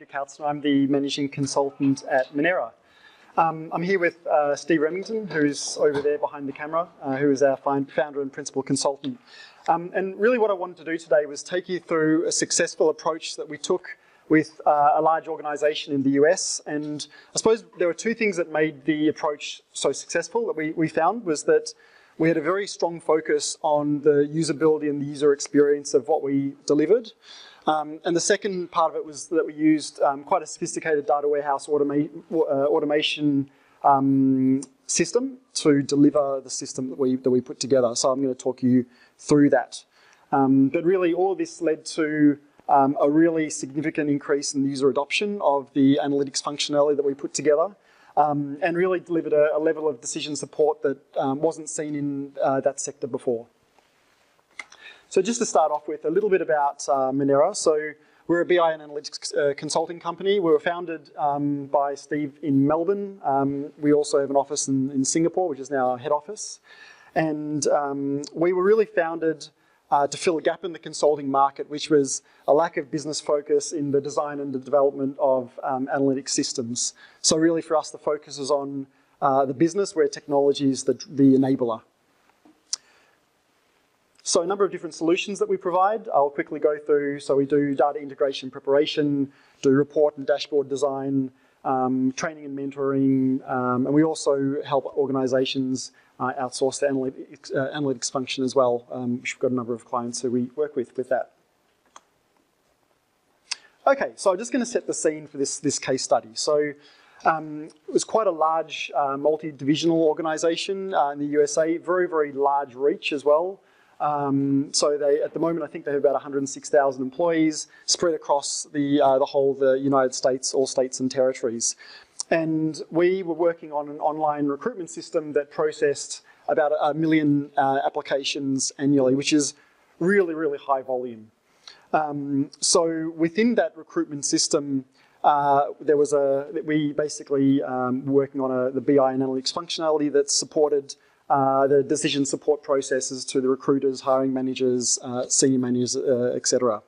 Edgar. I'm the managing consultant at Minerra. Um, I'm here with uh, Steve Remington, who's over there behind the camera, uh, who is our founder and principal consultant. Um, and really what I wanted to do today was take you through a successful approach that we took with uh, a large organization in the US. And I suppose there were two things that made the approach so successful that we, we found was that we had a very strong focus on the usability and the user experience of what we delivered. Um, and the second part of it was that we used um, quite a sophisticated data warehouse automa uh, automation um, system to deliver the system that we, that we put together. So I'm going to talk you through that. Um, but really all of this led to um, a really significant increase in user adoption of the analytics functionality that we put together. Um, and really delivered a, a, level of decision support that wasn't seen in uh, that sector before. So just to start off with, a little bit about uh, Minerra. So we're a BI and analytics uh, consulting company. We were founded um, by Steve in Melbourne. Um, we also have an office in, in, Singapore, which is now our head office. And um, we were really founded uh, to fill a gap in the consulting market, which was a lack of business focus in the design and the development of um, analytic systems. So really for us, the focus is on uh, the business where technology is the, the enabler. So a number of different solutions that we provide. I'll quickly go through. So we do data integration preparation, do report and dashboard design, um, training and mentoring, um, and we also help organizations uh, outsource the analytics, uh, analytics function as well. Um, we've got a number of clients who we work with with that. Okay, so I'm just going to set the scene for this, this case study. So um, it was quite a large uh, multi-divisional organization uh, in the USA, very, very large reach as well. Um, so they, at the moment, I think they have about 106,000 employees spread across the, uh, the whole the United States, all states and territories. And we were working on an online recruitment system that processed about a million uh, applications annually, which is really, really high volume. Um, so within that recruitment system, uh, there was a, we basically um, working on a, the BI analytics functionality that supported uh, the decision support processes to the recruiters, hiring managers, uh, senior managers, uh, etc.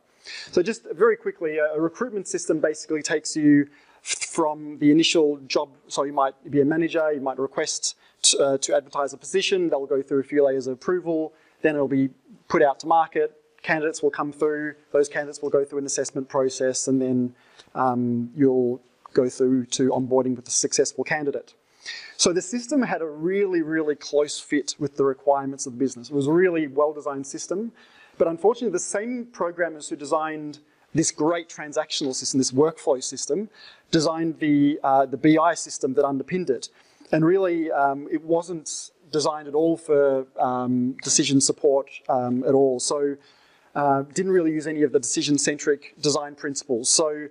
So just very quickly, a recruitment system basically takes you from the initial job, so you might be a manager, you might request uh, to advertise a position, they'll go through a few layers of approval, then it'll be put out to market, candidates will come through, those candidates will go through an assessment process, and then um, you'll go through to onboarding with a successful candidate. So the system had a really, really close fit with the requirements of the business. It was a really well-designed system, but unfortunately the same programmers who designed this great transactional system, this workflow system, designed the, uh, the BI system that underpinned it. And really, um, it wasn't designed at all for um, decision support um, at all. So uh, didn't really use any of the decision-centric design principles. So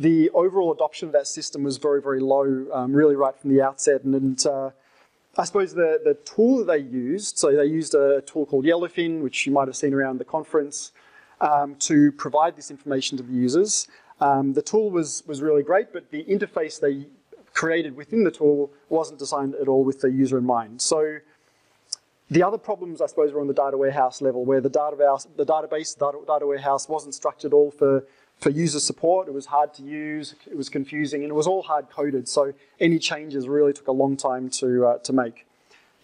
the overall adoption of that system was very, very low, um, really right from the outset. And, and uh, I suppose the, the tool that they used, so they used a tool called Yellowfin, which you might have seen around the conference, um, to provide this information to the users. Um, the tool was, was really great, but the interface they created within the tool wasn't designed at all with the user in mind. So the other problems, I suppose, were on the data warehouse level, where the, data the database, the data warehouse wasn't structured at all for for user support. It was hard to use, it was confusing, and it was all hard coded. So any changes really took a long time to, uh, to make.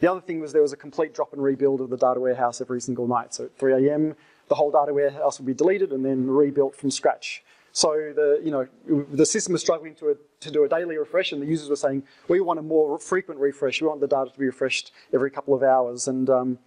The other thing was there was a complete drop and rebuild of the data warehouse every single night. So at 3 a.m., the whole data warehouse would be deleted and then rebuilt from scratch. So the, you know, the system was struggling to, a, to do a daily refresh and the users were saying, we want a more frequent refresh. We want the data to be refreshed every couple of hours. And, um,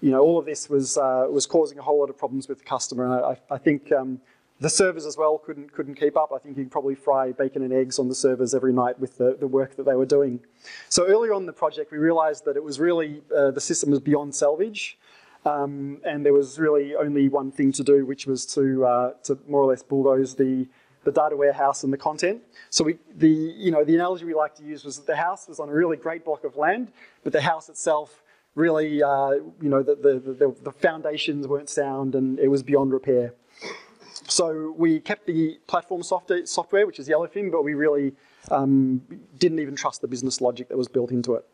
you know, all of this was, uh, was causing a whole lot of problems with the customer. And I, I think um, the servers as well couldn't, couldn't keep up. I think you could probably fry bacon and eggs on the servers every night with the, the work that they were doing. So earlier on in the project, we realized that it was really, uh, the system was beyond salvage. Um, and there was really only one thing to do, which was to, uh, to more or less bulldoze the, the data warehouse and the content. So we, the, you know, the analogy we like to use was that the house was on a really great block of land, but the house itself really, uh, you know, the, the, the, the foundations weren't sound and it was beyond repair. So we kept the platform software, which is Yellowfin, but we really um, didn't even trust the business logic that was built into it.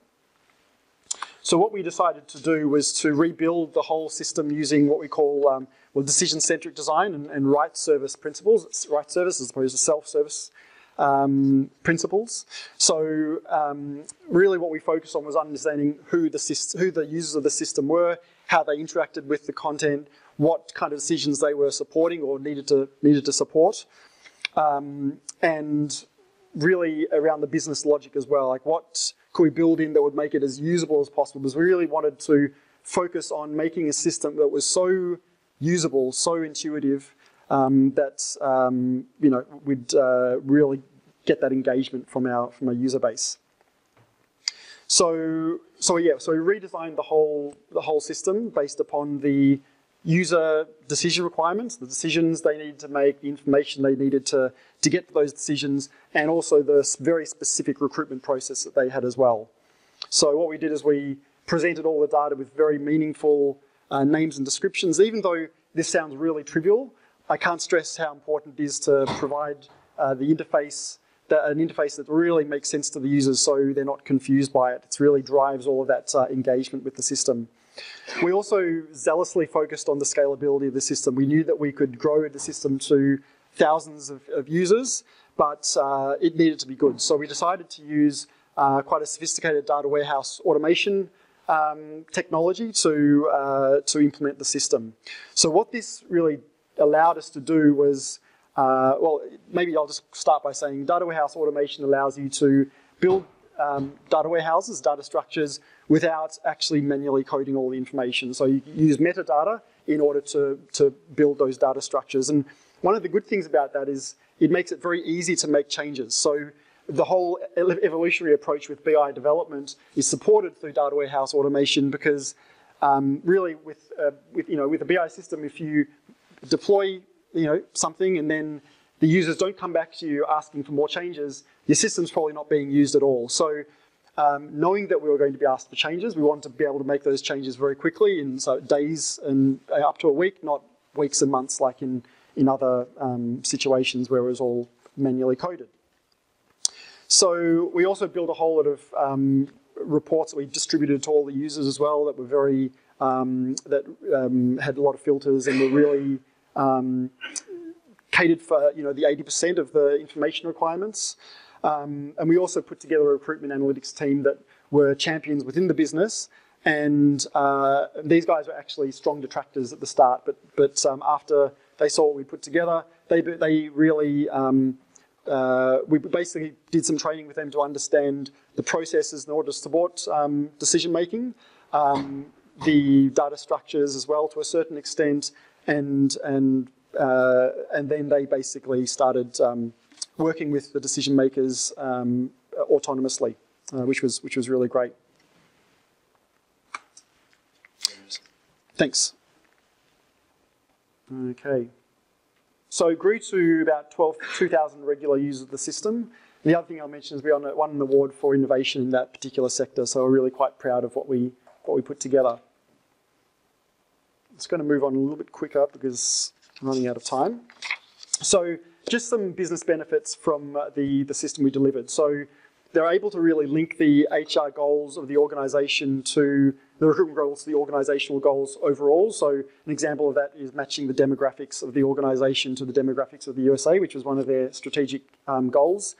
So what we decided to do was to rebuild the whole system using what we call um, well, decision-centric design and, and, right service principles. Right service as opposed to self-service um, principles. So um, really what we focused on was understanding who the, who the users of the system were, how they interacted with the content, what kind of decisions they were supporting or needed to, needed to support. Um, and really around the business logic as well, like what could we build in that would make it as usable as possible? Because we really wanted to focus on making a system that was so usable, so intuitive, um, that um, you know we'd uh, really get that engagement from our from our user base. So so yeah, so we redesigned the whole the whole system based upon the user decision requirements, the decisions they needed to make, the information they needed to, to get to those decisions, and also the very specific recruitment process that they had as well. So what we did is we presented all the data with very meaningful uh, names and descriptions. Even though this sounds really trivial, I can't stress how important it is to provide uh, the interface, an interface that really makes sense to the users so they're not confused by it. It really drives all of that uh, engagement with the system. We also zealously focused on the scalability of the system. We knew that we could grow the system to thousands of, of users, but uh, it needed to be good. So we decided to use uh, quite a sophisticated data warehouse automation um, technology to, uh, to implement the system. So what this really allowed us to do was, uh, well, maybe I'll just start by saying data warehouse automation allows you to build um, data warehouses, data structures, without actually manually coding all the information. So you use metadata in order to, to build those data structures. And one of the good things about that is it makes it very easy to make changes. So the whole evolutionary approach with BI development is supported through data warehouse automation because um, really with, uh, with, you know, with a BI system, if you deploy you know, something and then the users don't come back to you asking for more changes, your system's probably not being used at all. So um, knowing that we were going to be asked for changes, we wanted to be able to make those changes very quickly in so days and uh, up to a week, not weeks and months like in, in other um, situations where it was all manually coded. So we also built a whole lot of um, reports that we distributed to all the users as well that were very, um, that um, had a lot of filters and were really um, catered for you know the 80% of the information requirements. Um, and we also put together a recruitment analytics team that were champions within the business. And uh, these guys were actually strong detractors at the start, but but um, after they saw what we put together, they they really um, uh, we basically did some training with them to understand the processes in order to support um, decision making, um, the data structures as well to a certain extent, and and uh, and then they basically started um, working with the decision makers um, autonomously, uh, which was which was really great. Thanks. Okay. So grew to about 12, 2,000 regular users of the system. The other thing I'll mention is we won an award for innovation in that particular sector, so we're really quite proud of what we, what we put together. Just going to move on a little bit quicker because I'm running out of time. So just some business benefits from uh, the, the system we delivered. So they're able to really link the HR goals of the organisation to the recruitment goals to the organisational goals overall. So an example of that is matching the demographics of the organisation to the demographics of the USA, which was one of their strategic um, goals.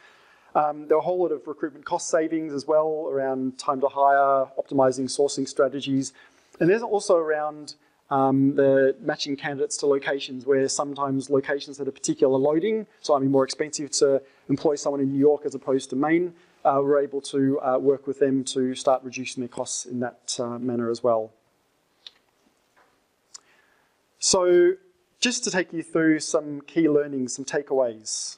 Um, there are a whole lot of recruitment cost savings as well around time to hire, optimising sourcing strategies. And there's also around um, the matching candidates to locations where sometimes locations that are particular loading, so I mean more expensive to employ someone in New York as opposed to Maine, uh, we're able to uh, work with them to start reducing their costs in that uh, manner as well. So just to take you through some key learnings, some takeaways.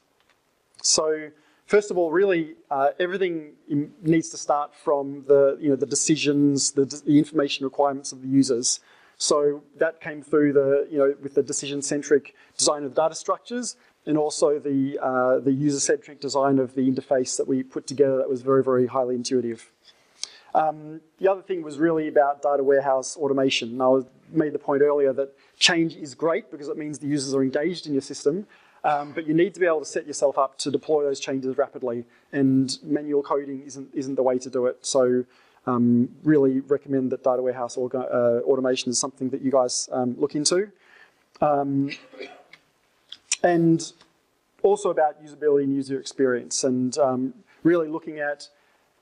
So first of all, really uh, everything needs to start from the, you know, the decisions, the, the information requirements of the users. So that came through the, you know, with the decision-centric design of the data structures and also the, uh, the user-centric design of the interface that we put together that was very, very highly intuitive. Um, the other thing was really about data warehouse automation. I made the point earlier that change is great because it means the users are engaged in your system, um, but you need to be able to set yourself up to deploy those changes rapidly, and manual coding isn't, isn't the way to do it. So um, really recommend that data warehouse uh, automation is something that you guys um, look into. Um, and also about usability and user experience and um, really looking at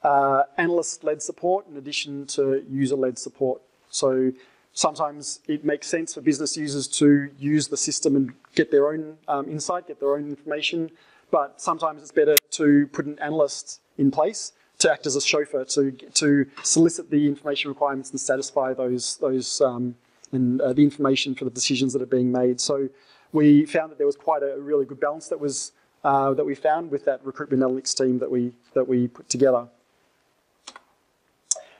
uh, analyst-led support in addition to user-led support. So sometimes it makes sense for business users to use the system and get their own um, insight, get their own information, but sometimes it's better to put an analyst in place to act as a chauffeur to to solicit the information requirements and satisfy those those um, and uh, the information for the decisions that are being made. So we found that there was quite a really good balance that was uh, that we found with that recruitment analytics team that we that we put together.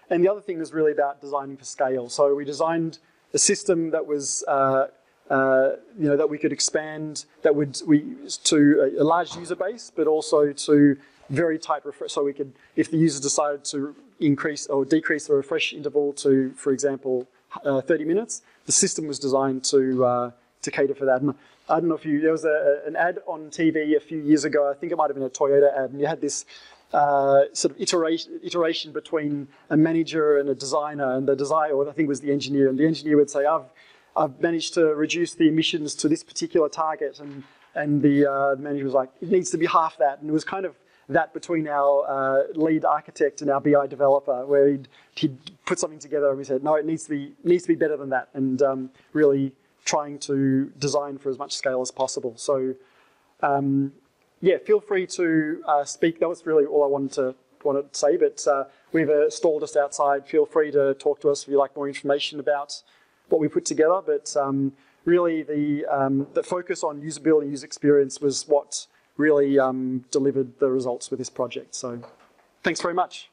And the other thing was really about designing for scale. So we designed a system that was uh, uh, you know that we could expand that would we to a, a large user base, but also to very tight refresh. So we could, if the user decided to increase or decrease the refresh interval to, for example, uh, 30 minutes, the system was designed to uh, to cater for that. And I don't know if you there was a, an ad on TV a few years ago. I think it might have been a Toyota ad, and you had this. Uh, sort of iteration, iteration between a manager and a designer, and the designer, or I think it was the engineer, and the engineer would say, "I've, I've managed to reduce the emissions to this particular target," and and the, uh, the manager was like, "It needs to be half that," and it was kind of that between our uh, lead architect and our BI developer, where he'd, he'd, put something together and we said, no, it needs to be needs to be better than that, and um, really trying to design for as much scale as possible. So, um, yeah, feel free to uh, speak. That was really all I wanted to wanted to say. But uh, we have a stall just outside. Feel free to talk to us if you like more information about what we put together. But um, really, the um, the focus on usability, and user experience was what really um, delivered the results with this project. So thanks very much.